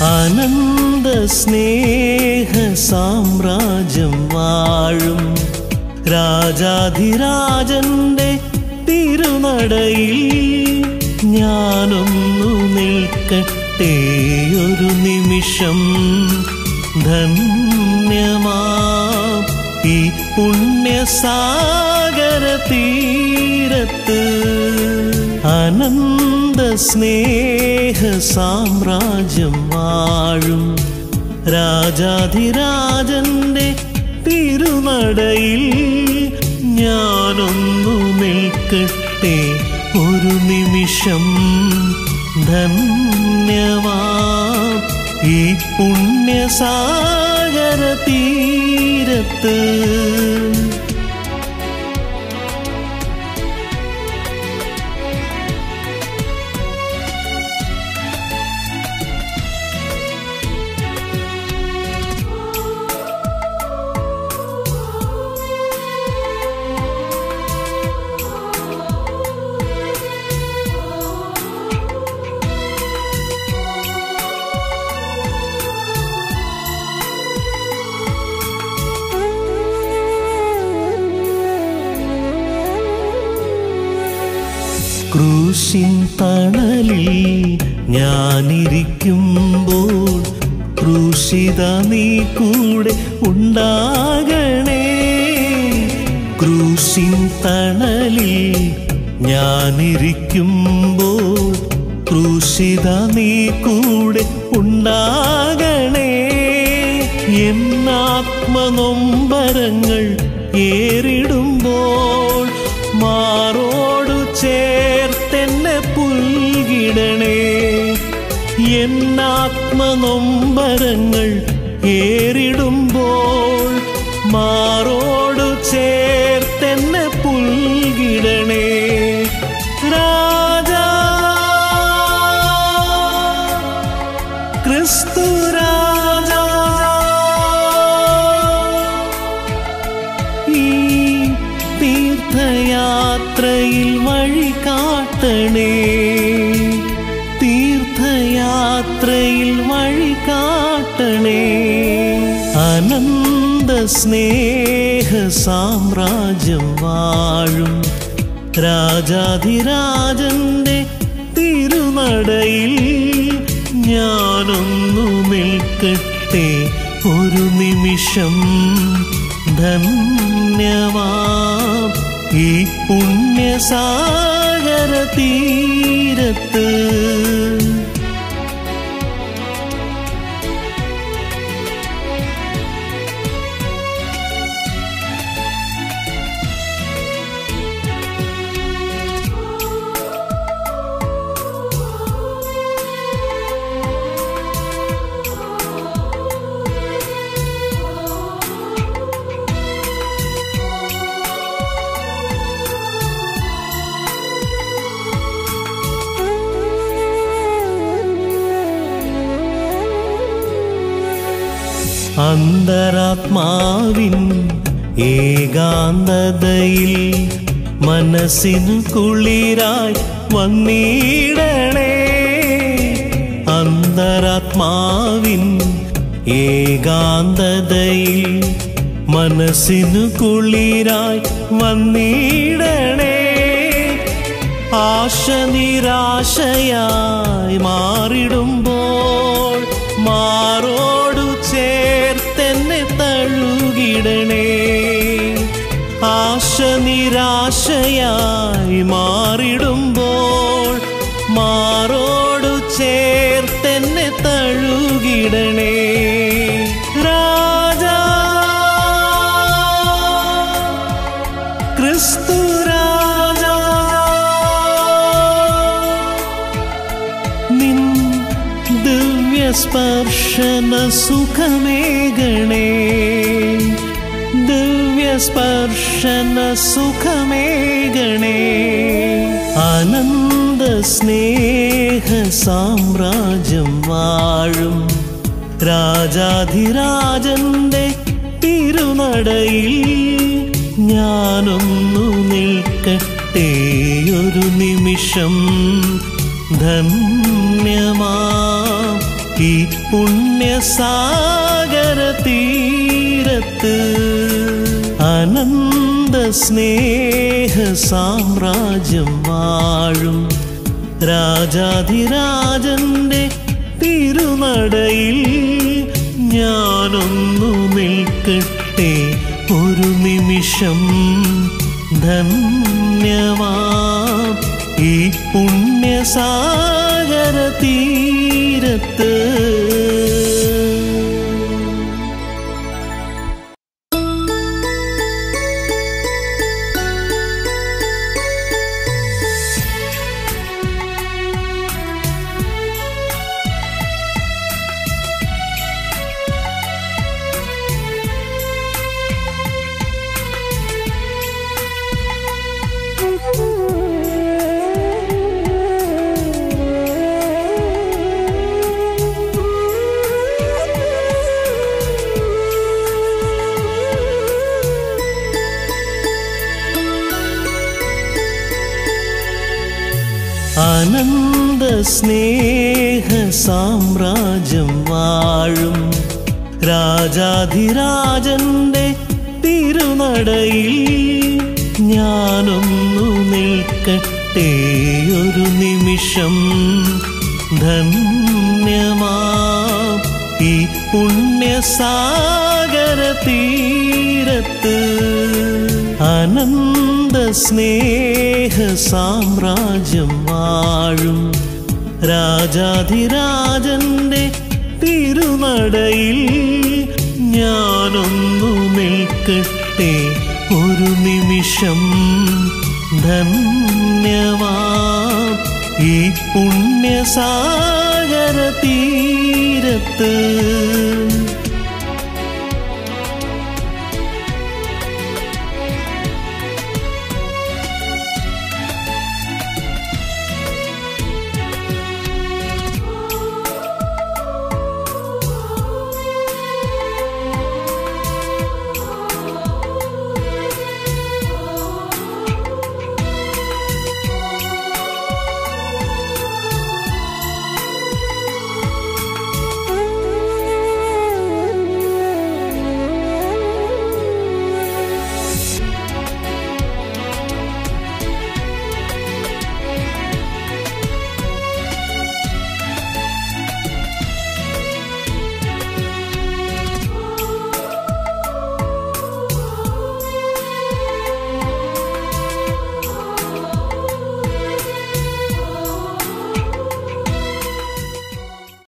ആനന്ദ സ്നേഹ സാമ്രാജ്യം വാഴും. രാജാധിരാജന്റെ തിരുനടയിൽ ഞാനൊന്നു നിൽക്കട്ടെ ഒരു നിമിഷം. ധന്യമാ ഈ പുണ്യസാഗര തീരത്ത് അനന്ത സ്നേഹ സാമ്രാജ്യം വാഴും. രാജാധിരാജന്റെ തിരുനടയിൽ ഞാനൊന്നു നിൽക്കട്ടെ ഒരു നിമിഷം. ധന്യമാ ഈ പുണ്യസാഗര തീരത്ത് ക്രൂശിൻ തണലിൽ ഞാനിരിക്കുമ്പോൾ ക്രൂശിത നീ കൂടെ ഉണ്ടാകണേ. ക്രൂശിൻ തണലിൽ ഞാനിരിക്കുമ്പോൾ ക്രൂശിത നീ കൂടെ ഉണ്ടാകണേ. എന്നാത്മനൊമ്പരങ്ങൾ ഏറിടുമ്പോൾ മാറോടു ചേർത്തെന്നെ പുൽകിടണേ എന്നാത്മനൊമ്പരങ്ങൾ ഏറിടുമ്പോൾ മാറോടു ചേർത്തെന്നെ പുൽകിടണേ. രാജാ ക്രിസ്തു രാജാ ഈ തീർത്ഥയാത്രയിൽ വഴി കാട്ടണേ തീർത്ഥയാത്രയിൽ വഴി കാട്ടണേ. അനന്ത സ്നേഹ സാമ്രാജ്യം വാഴും. രാജാധിരാജന്റെ തിരുനടയിൽ ഞാനൊന്നു നിൽക്കട്ടെ ഒരു നിമിഷം. ധന്യമാ. ഈ പുണ്യസാഗര തീരത്ത് അന്തരാത്മാവിൻ ഏകാന്തതയിൽ മനസ്സിനു കുളിരായി വന്നിടണേ. അന്തരാത്മാവിൻ ഏകാന്തതയിൽ മനസ്സിനു കുളിരായി വന്നിടണേ. ആശ നിരാശയായി മാറിടുമ്പോൾ ചേർത്തെന്നെ തഴുകിടണേ. രാജാ ക്രിസ്തു രാജാ നിൻ ദിവ്യസ്പർശന സുഖമേകണേ ദിവ്യസ്പർശന സുഖമേകണേ ആനന്ദ സ്നേഹ സാമ്രാജ്യം വാഴും. രാജാധിരാജന്റെ തിരുനടയിൽ ഞാനൊന്നു നിൽക്കട്ടെ ഒരു നിമിഷം. ധന്യമാ ഈ പുണ്യസാഗര തീരത്ത് അനന്ത സ്നേഹ സാമ്രാജ്യം വാഴും. രാജാധിരാജന്റെ തിരുനടയിൽ ഞാനൊന്നു നിൽക്കട്ടെ ഒരു നിമിഷം. ധന്യമാ ഈ പുണ്യസാഗര തീരത്ത് അനന്ത സ്നേഹ സാമ്രാജ്യം വാഴും. രാജാധിരാജന്റെ തിരുനടയിൽ ഞാനൊന്നു നിൽക്കട്ടെ ഒരു നിമിഷം. ധന്യമാ ഈ പുണ്യസാഗര തീരത്ത് അനന്ത സ്നേഹ സാമ്രാജ്യം വാഴും. രാജാധിരാജന്റെ തിരുനടയിൽ ഞാനൊന്നു നിൽക്കട്ടെ ഒരു നിമിഷം. ധന്യവാദ് ഈ പുണ്യസാഗര തീരത്ത്